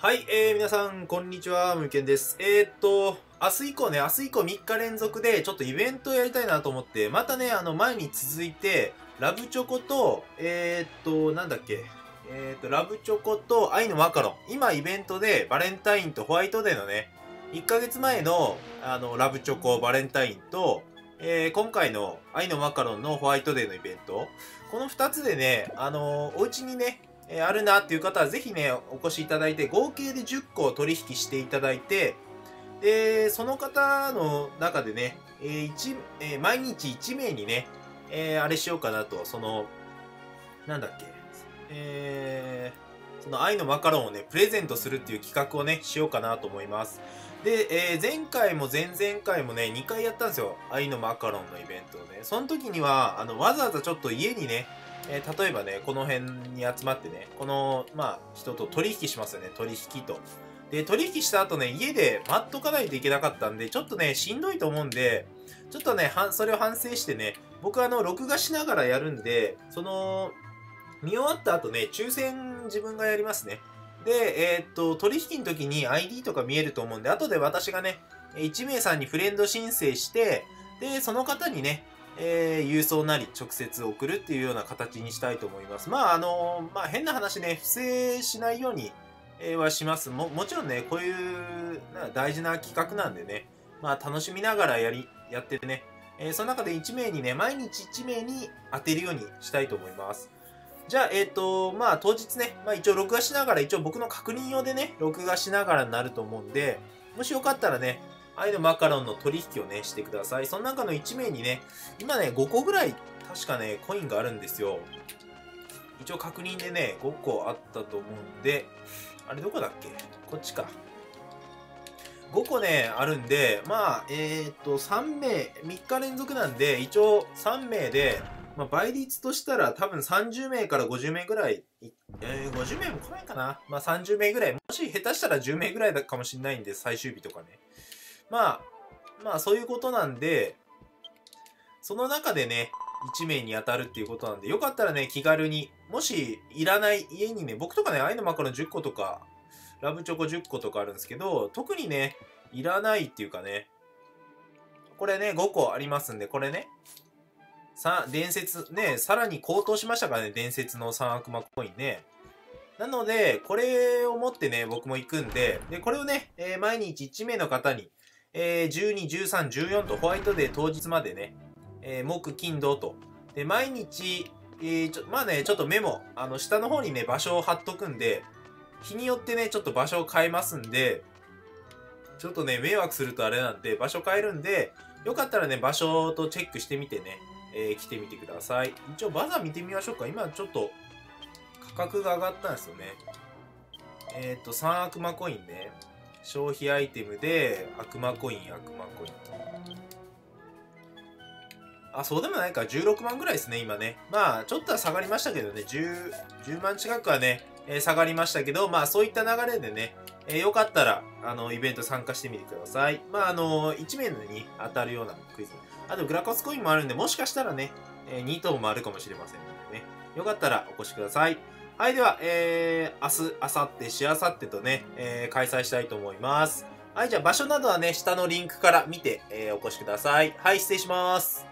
はい、えー、皆さん、こんにちは、むけんです。えー、っと、明日以降ね、明日以降3日連続で、ちょっとイベントをやりたいなと思って、またね、あの、前に続いて、ラブチョコと、えー、っと、なんだっけ、えー、っと、ラブチョコと愛のマカロン。今、イベントで、バレンタインとホワイトデーのね、1ヶ月前の、あの、ラブチョコ、バレンタインと、えー、今回の愛のマカロンのホワイトデーのイベント。この2つでね、あのお家にね、えあるなっていう方はぜひね、お越しいただいて、合計で10個取引していただいて、で、その方の中でね、えーえ、毎日1名にね、えー、あれしようかなと、その、なんだっけ、えー、その愛のマカロンをね、プレゼントするっていう企画をね、しようかなと思います。で、えー、前回も前々回もね、2回やったんですよ。愛のマカロンのイベントをね。その時には、あの、わざわざちょっと家にね、えー、例えばね、この辺に集まってね、この、まあ、人と取引しますよね、取引と。で、取引した後ね、家で待っとかないといけなかったんで、ちょっとね、しんどいと思うんで、ちょっとね、はそれを反省してね、僕あの、録画しながらやるんで、その、見終わった後ね、抽選自分がやりますね。で、えー、っと、取引の時に ID とか見えると思うんで、後で私がね、1名さんにフレンド申請して、で、その方にね、えー、郵送なり直接送るっていうような形にしたいと思います。まあ、あのまあ、変な話ね、不正しないように、え、はします。も、もちろんね、こういう大事な企画なんでね、まあ、楽しみながらやり、やってね、えー、その中で1名にね、毎日1名に当てるようにしたいと思います。じゃあ、えっ、ー、と、まあ、当日ね、まあ、一応録画しながら、一応僕の確認用でね、録画しながらになると思うんで、もしよかったらね、愛のマカロンの取引をね、してください。その中の1名にね、今ね、5個ぐらい、確かね、コインがあるんですよ。一応確認でね、5個あったと思うんで、あれどこだっけ？こっちか。5個ね、あるんで、まあ、えー、っと、3名、3日連続なんで、一応3名で、まあ、倍率としたら多分30名から50名ぐらい、えー、50名も来ないかな。まあ、30名ぐらい。もし下手したら10名ぐらいかもしれないんで、最終日とかね。まあ、まあ、そういうことなんで、その中でね、1名に当たるっていうことなんで、よかったらね、気軽に、もし、いらない家にね、僕とかね、愛のマカロン10個とか、ラブチョコ10個とかあるんですけど、特にね、いらないっていうかね、これね、5個ありますんで、これね、さ、伝説、ね、さらに高騰しましたからね、伝説の3悪魔コインね。なので、これを持ってね、僕も行くんで、で、これをね、えー、毎日1名の方に、えー、12、13、14とホワイトデー当日までね、えー、木、金、土と。で、毎日、えー、ちょ、まあね、ちょっとメモ、あの、下の方にね、場所を貼っとくんで、日によってね、ちょっと場所を変えますんで、ちょっとね、迷惑するとあれなんで、場所変えるんで、よかったらね、場所とチェックしてみてね、えー、来てみてください。一応バザー見てみましょうか。今ちょっと価格が上がったんですよね。えっ、ー、と、3悪魔コインね。消費アイテムで悪魔コイン、悪魔コイン。あ、そうでもないか。16万ぐらいですね、今ね。まあ、ちょっとは下がりましたけどね。10、10万近くはね、え、下がりましたけど、まあ、そういった流れでね、えー、よかったら、あの、イベント参加してみてください。まあ、あの、1名に当たるようなクイズ。あと、グラコスコインもあるんで、もしかしたらね、え、2等もあるかもしれませんのでね。よかったらお越しください。はい、では、えー、明日、明後日、しあさってとね、えー、開催したいと思います。はい、じゃあ場所などはね、下のリンクから見て、えー、お越しください。はい、失礼します。